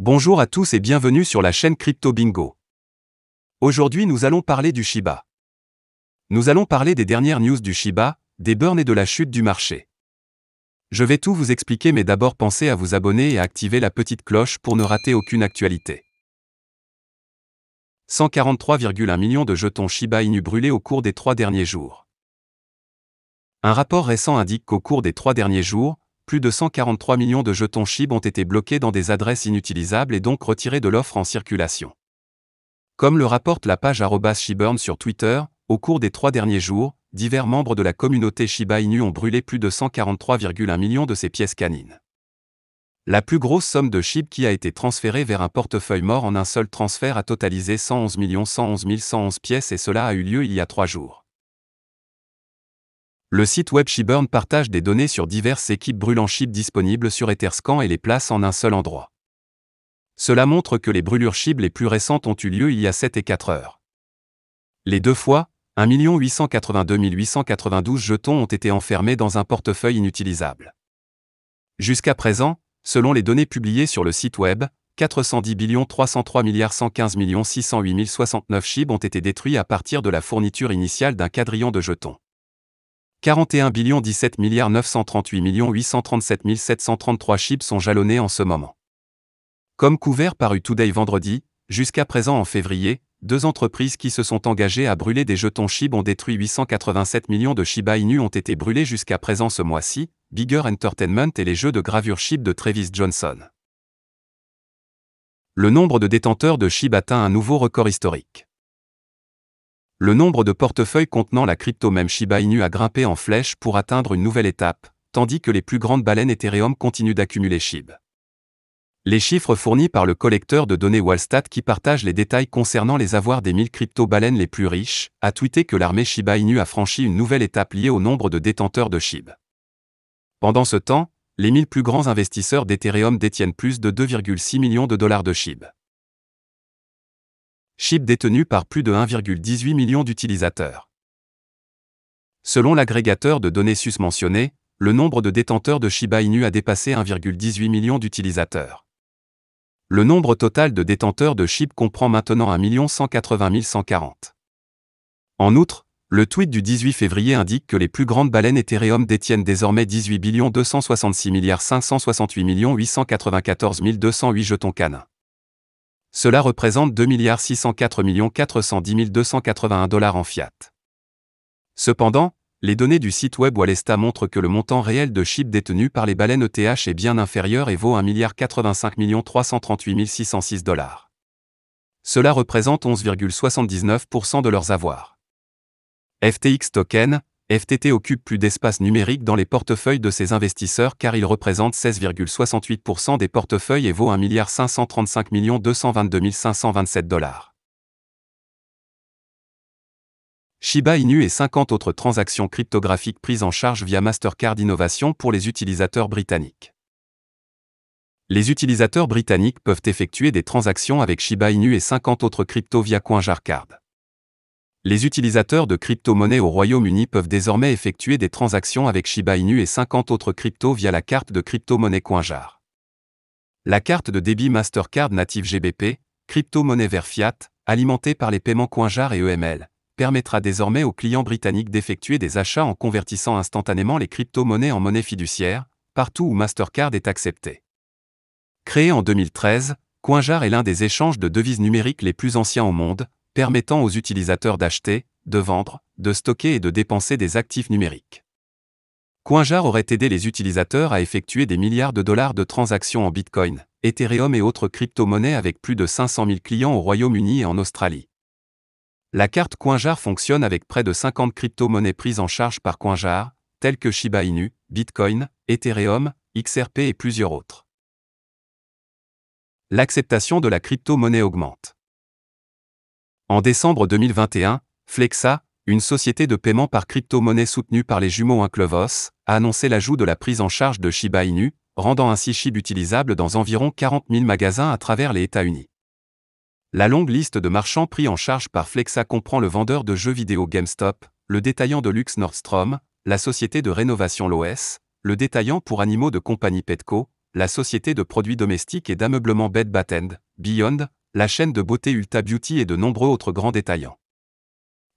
Bonjour à tous et bienvenue sur la chaîne Crypto Bingo. Aujourd'hui nous allons parler du Shiba. Nous allons parler des dernières news du Shiba, des burns et de la chute du marché. Je vais tout vous expliquer mais d'abord pensez à vous abonner et à activer la petite cloche pour ne rater aucune actualité. 143,1 millions de jetons Shiba Inu brûlés au cours des trois derniers jours. Un rapport récent indique qu'au cours des trois derniers jours, plus de 143 millions de jetons SHIB ont été bloqués dans des adresses inutilisables et donc retirés de l'offre en circulation. Comme le rapporte la page Shiburn sur Twitter, au cours des trois derniers jours, divers membres de la communauté Shiba Inu ont brûlé plus de 143,1 millions de ces pièces canines. La plus grosse somme de SHIB qui a été transférée vers un portefeuille mort en un seul transfert a totalisé 111 111 111 pièces et cela a eu lieu il y a trois jours. Le site web Shiburn partage des données sur diverses équipes brûlant SHIB disponibles sur Etherscan et les place en un seul endroit. Cela montre que les brûlures SHIB les plus récentes ont eu lieu il y a 7 et 4 heures. Les deux fois, 1 882 892 jetons ont été enfermés dans un portefeuille inutilisable. Jusqu'à présent, selon les données publiées sur le site web, 410 303 115 608 069 SHIB ont été détruits à partir de la fourniture initiale d'un quadrillon de jetons. 41 billions 17 milliards 938 millions 837 733 chips sont jalonnés en ce moment. Comme couvert par U-Today vendredi, jusqu'à présent en février, deux entreprises qui se sont engagées à brûler des jetons SHIB ont détruit 887 millions de Shiba Inu ont été brûlés jusqu'à présent ce mois-ci, Bigger Entertainment et les jeux de gravure SHIB de Travis Johnson. Le nombre de détenteurs de SHIB atteint un nouveau record historique le nombre de portefeuilles contenant la crypto même Shiba Inu a grimpé en flèche pour atteindre une nouvelle étape, tandis que les plus grandes baleines Ethereum continuent d'accumuler SHIB. Les chiffres fournis par le collecteur de données Wallstat qui partage les détails concernant les avoirs des 1000 crypto-baleines les plus riches, a tweeté que l'armée Shiba Inu a franchi une nouvelle étape liée au nombre de détenteurs de SHIB. Pendant ce temps, les 1000 plus grands investisseurs d'Ethereum détiennent plus de 2,6 millions de dollars de SHIB. SHIB détenu par plus de 1,18 million d'utilisateurs. Selon l'agrégateur de données susmentionné, le nombre de détenteurs de Shiba Inu a dépassé 1,18 million d'utilisateurs. Le nombre total de détenteurs de SHIB comprend maintenant 1 180 140. En outre, le tweet du 18 février indique que les plus grandes baleines Ethereum détiennent désormais 18 266 568 894 208 jetons canins. Cela représente 2 604 410 281 dollars en fiat. Cependant, les données du site web Wallesta montrent que le montant réel de chips détenus par les baleines ETH est bien inférieur et vaut 1 85 338 606 dollars. Cela représente 11,79% de leurs avoirs. FTX Token, FTT occupe plus d'espace numérique dans les portefeuilles de ses investisseurs car il représente 16,68% des portefeuilles et vaut 1 535 222 527 dollars. Shiba Inu et 50 autres transactions cryptographiques prises en charge via Mastercard Innovation pour les utilisateurs britanniques. Les utilisateurs britanniques peuvent effectuer des transactions avec Shiba Inu et 50 autres cryptos via CoinJarCard les utilisateurs de crypto-monnaies au Royaume-Uni peuvent désormais effectuer des transactions avec Shiba Inu et 50 autres cryptos via la carte de crypto-monnaie CoinJar. La carte de débit Mastercard native GBP, crypto-monnaie vers fiat, alimentée par les paiements CoinJar et EML, permettra désormais aux clients britanniques d'effectuer des achats en convertissant instantanément les crypto-monnaies en monnaie fiduciaire, partout où Mastercard est accepté. Créé en 2013, CoinJar est l'un des échanges de devises numériques les plus anciens au monde, permettant aux utilisateurs d'acheter, de vendre, de stocker et de dépenser des actifs numériques. CoinJar aurait aidé les utilisateurs à effectuer des milliards de dollars de transactions en Bitcoin, Ethereum et autres crypto-monnaies avec plus de 500 000 clients au Royaume-Uni et en Australie. La carte CoinJar fonctionne avec près de 50 crypto-monnaies prises en charge par CoinJar, telles que Shiba Inu, Bitcoin, Ethereum, XRP et plusieurs autres. L'acceptation de la crypto-monnaie augmente. En décembre 2021, Flexa, une société de paiement par crypto-monnaie soutenue par les jumeaux Inclevos, a annoncé l'ajout de la prise en charge de Shiba Inu, rendant ainsi SHIB utilisable dans environ 40 000 magasins à travers les États-Unis. La longue liste de marchands pris en charge par Flexa comprend le vendeur de jeux vidéo GameStop, le détaillant de luxe Nordstrom, la société de rénovation LOS, le détaillant pour animaux de compagnie Petco, la société de produits domestiques et d'ameublement Bed Bath Beyond, la chaîne de beauté Ulta Beauty et de nombreux autres grands détaillants.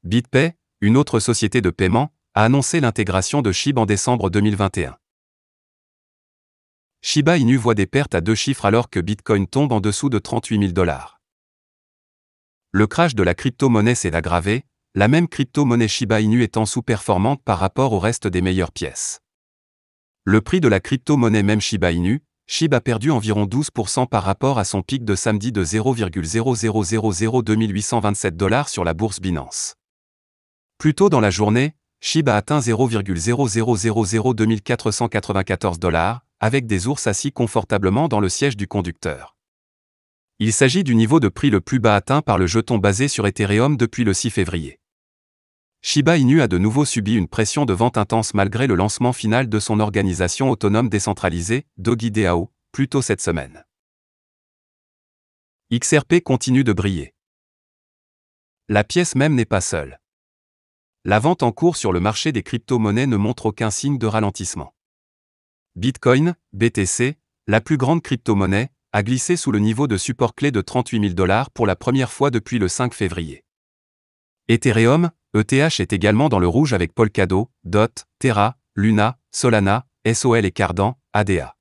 BitPay, une autre société de paiement, a annoncé l'intégration de SHIB en décembre 2021. Shiba Inu voit des pertes à deux chiffres alors que Bitcoin tombe en dessous de 38 000 dollars. Le crash de la crypto-monnaie s'est aggravé, la même crypto-monnaie Shiba Inu étant sous-performante par rapport au reste des meilleures pièces. Le prix de la crypto-monnaie même Shiba Inu, SHIB a perdu environ 12% par rapport à son pic de samedi de 0,0002827 dollars sur la bourse Binance. Plus tôt dans la journée, SHIB a atteint 0,0002494 dollars, avec des ours assis confortablement dans le siège du conducteur. Il s'agit du niveau de prix le plus bas atteint par le jeton basé sur Ethereum depuis le 6 février. Shiba Inu a de nouveau subi une pression de vente intense malgré le lancement final de son organisation autonome décentralisée, Dogi DAO, plus tôt cette semaine. XRP continue de briller. La pièce même n'est pas seule. La vente en cours sur le marché des crypto-monnaies ne montre aucun signe de ralentissement. Bitcoin, BTC, la plus grande crypto-monnaie, a glissé sous le niveau de support clé de 38 000 dollars pour la première fois depuis le 5 février. Ethereum, ETH est également dans le rouge avec Polkadot, DOT, Terra, Luna, Solana, SOL et Cardano, ADA.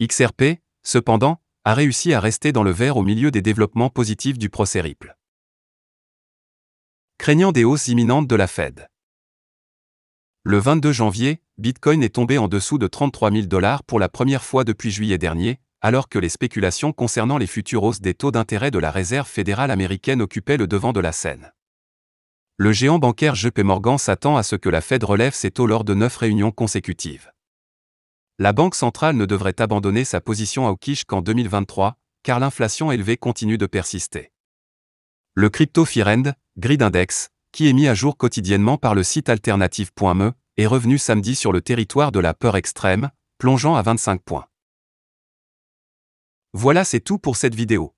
XRP, cependant, a réussi à rester dans le vert au milieu des développements positifs du procès Ripple. Craignant des hausses imminentes de la Fed. Le 22 janvier, Bitcoin est tombé en dessous de 33 000 dollars pour la première fois depuis juillet dernier, alors que les spéculations concernant les futures hausses des taux d'intérêt de la Réserve fédérale américaine occupaient le devant de la scène. Le géant bancaire JP Morgan s'attend à ce que la Fed relève ses taux lors de neuf réunions consécutives. La Banque centrale ne devrait abandonner sa position à hawkish qu'en 2023, car l'inflation élevée continue de persister. Le crypto Firend, Grid Index, qui est mis à jour quotidiennement par le site alternative.me, est revenu samedi sur le territoire de la peur extrême, plongeant à 25 points. Voilà c'est tout pour cette vidéo.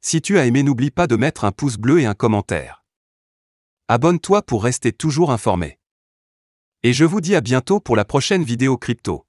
Si tu as aimé n'oublie pas de mettre un pouce bleu et un commentaire. Abonne-toi pour rester toujours informé. Et je vous dis à bientôt pour la prochaine vidéo crypto.